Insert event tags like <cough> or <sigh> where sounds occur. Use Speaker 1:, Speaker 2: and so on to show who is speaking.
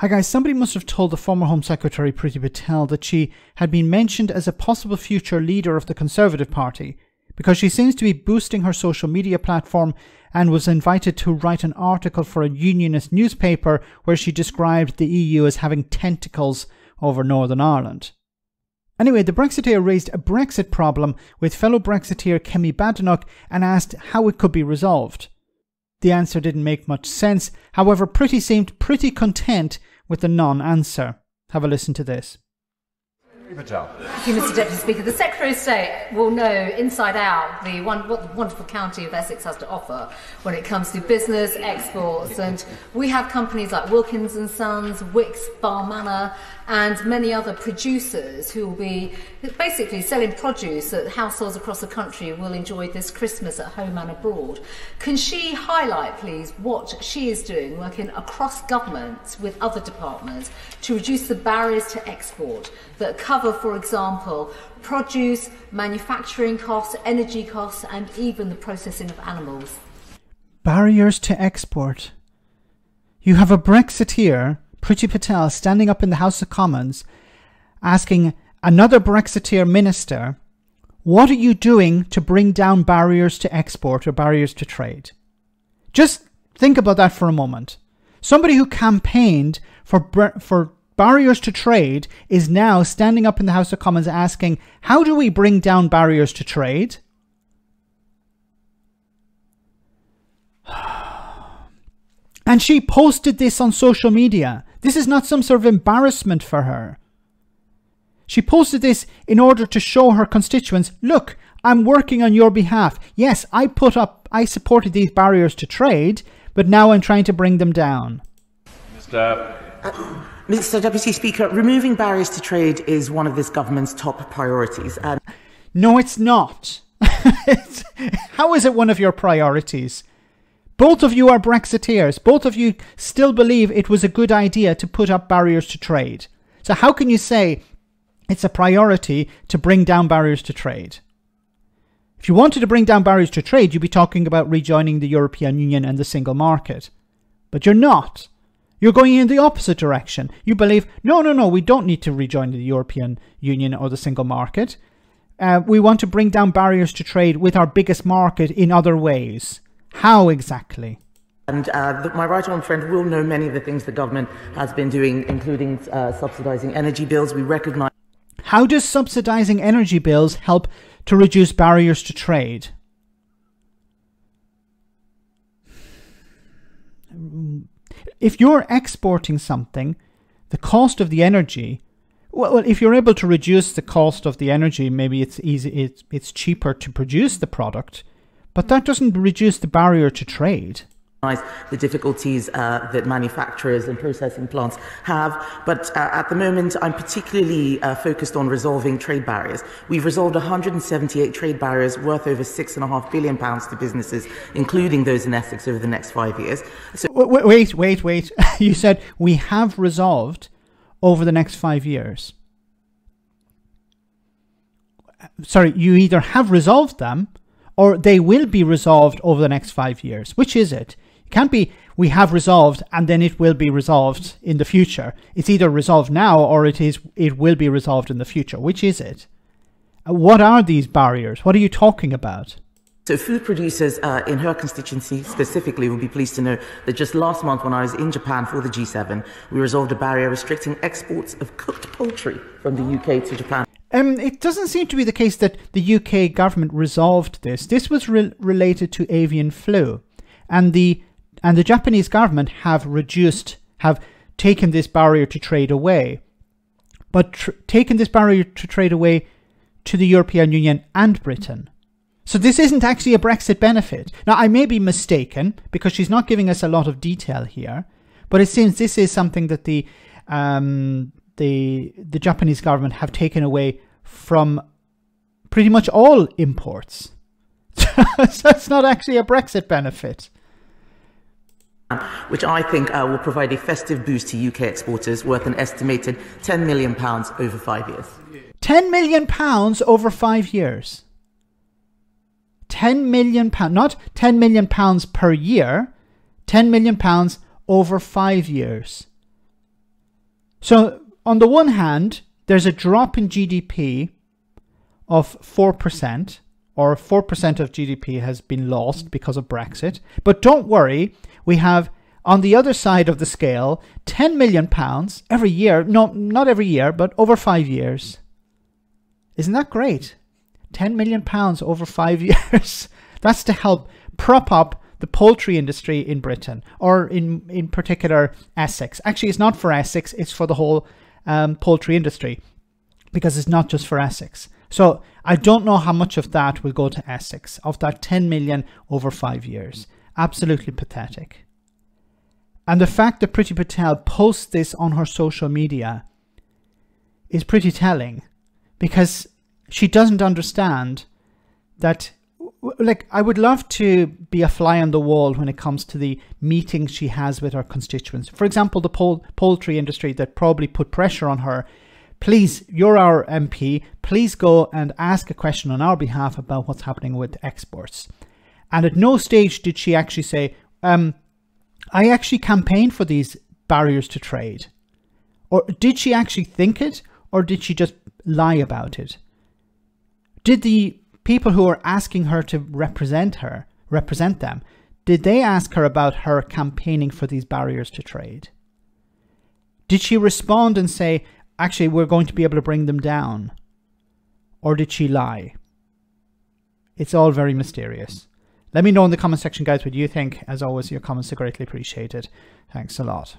Speaker 1: Hi guys, somebody must have told the former Home Secretary Priti Patel that she had been mentioned as a possible future leader of the Conservative Party because she seems to be boosting her social media platform and was invited to write an article for a unionist newspaper where she described the EU as having tentacles over Northern Ireland. Anyway, the Brexiteer raised a Brexit problem with fellow Brexiteer Kemi Badenoch and asked how it could be resolved. The answer didn't make much sense, however, Priti seemed pretty content with the non answer. Have a listen to this.
Speaker 2: Thank you, Mr Deputy Speaker. The Secretary of State will know inside out the one, what the wonderful county of Essex has to offer when it comes to business, exports, and we have companies like Wilkins and Sons, Wicks, Bar Manor, and many other producers who will be basically selling produce that households across the country will enjoy this Christmas at home and abroad. Can she highlight, please, what she is doing, working across government with other departments to reduce the barriers to export that cover, for example, produce, manufacturing costs, energy costs, and even the processing of animals?
Speaker 1: Barriers to export. You have a Brexiteer Priti Patel standing up in the House of Commons asking another Brexiteer minister, What are you doing to bring down barriers to export or barriers to trade? Just think about that for a moment. Somebody who campaigned for, for barriers to trade is now standing up in the House of Commons asking, How do we bring down barriers to trade? And she posted this on social media. This is not some sort of embarrassment for her. She posted this in order to show her constituents, look, I'm working on your behalf. Yes, I put up, I supported these barriers to trade, but now I'm trying to bring them down.
Speaker 3: Mr.
Speaker 4: Uh, Mr. Deputy Speaker, removing barriers to trade is one of this government's top priorities.
Speaker 1: Um, no, it's not. <laughs> How is it one of your priorities? Both of you are Brexiteers. Both of you still believe it was a good idea to put up barriers to trade. So, how can you say it's a priority to bring down barriers to trade? If you wanted to bring down barriers to trade, you'd be talking about rejoining the European Union and the single market. But you're not. You're going in the opposite direction. You believe, no, no, no, we don't need to rejoin the European Union or the single market. Uh, we want to bring down barriers to trade with our biggest market in other ways. How exactly?
Speaker 4: And uh, my right honourable friend will know many of the things the government has been doing, including uh, subsidising energy bills. We recognise.
Speaker 1: How does subsidising energy bills help to reduce barriers to trade? If you're exporting something, the cost of the energy well, if you're able to reduce the cost of the energy, maybe it's easy. It's it's cheaper to produce the product. But that doesn't reduce the barrier to trade
Speaker 4: the difficulties uh, that manufacturers and processing plants have. But uh, at the moment, I'm particularly uh, focused on resolving trade barriers. We've resolved 178 trade barriers worth over six and a half billion pounds to businesses, including those in Essex, over the next five years.
Speaker 1: So wait, wait, wait. <laughs> you said we have resolved over the next five years. Sorry, you either have resolved them or they will be resolved over the next five years. Which is it? It can't be we have resolved and then it will be resolved in the future. It's either resolved now or it is it will be resolved in the future. Which is it? Uh, what are these barriers? What are you talking about?
Speaker 4: So, food producers uh, in her constituency specifically will be pleased to know that just last month, when I was in Japan for the G7, we resolved a barrier restricting exports of cooked poultry from the UK to Japan.
Speaker 1: Um, it doesn't seem to be the case that the UK government resolved this. This was re- related to avian flu, and the and the Japanese government have reduced, have taken this barrier to trade away, but tr- taken this barrier to trade away to the European Union and Britain. So this isn't actually a Brexit benefit. Now I may be mistaken because she's not giving us a lot of detail here, but it seems this is something that the um, the the Japanese government have taken away from pretty much all imports. <laughs> so it's not actually a Brexit benefit.
Speaker 4: Which I think uh, will provide a festive boost to UK exporters worth an estimated £10 million over five years.
Speaker 1: £10 million over five years. 10 million pounds, not 10 million pounds per year, 10 million pounds over five years. So, on the one hand, there's a drop in GDP of 4%, or 4% of GDP has been lost because of Brexit. But don't worry, we have on the other side of the scale 10 million pounds every year. No, not every year, but over five years. Isn't that great? 10 million pounds over five <laughs> years. That's to help prop up the poultry industry in Britain, or in, in particular Essex. Actually, it's not for Essex, it's for the whole um, poultry industry because it's not just for Essex. So I don't know how much of that will go to Essex, of that 10 million over five years. Absolutely pathetic. And the fact that Priti Patel posts this on her social media is pretty telling because she doesn't understand that like I would love to be a fly on the wall when it comes to the meetings she has with her constituents. For example, the pol- poultry industry that probably put pressure on her. Please, you're our MP. Please go and ask a question on our behalf about what's happening with exports. And at no stage did she actually say, um, I actually campaigned for these barriers to trade. Or did she actually think it, or did she just lie about it? Did the people who are asking her to represent her, represent them, did they ask her about her campaigning for these barriers to trade? Did she respond and say, actually, we're going to be able to bring them down? Or did she lie? It's all very mysterious. Let me know in the comment section, guys, what you think. As always, your comments are greatly appreciated. Thanks a lot.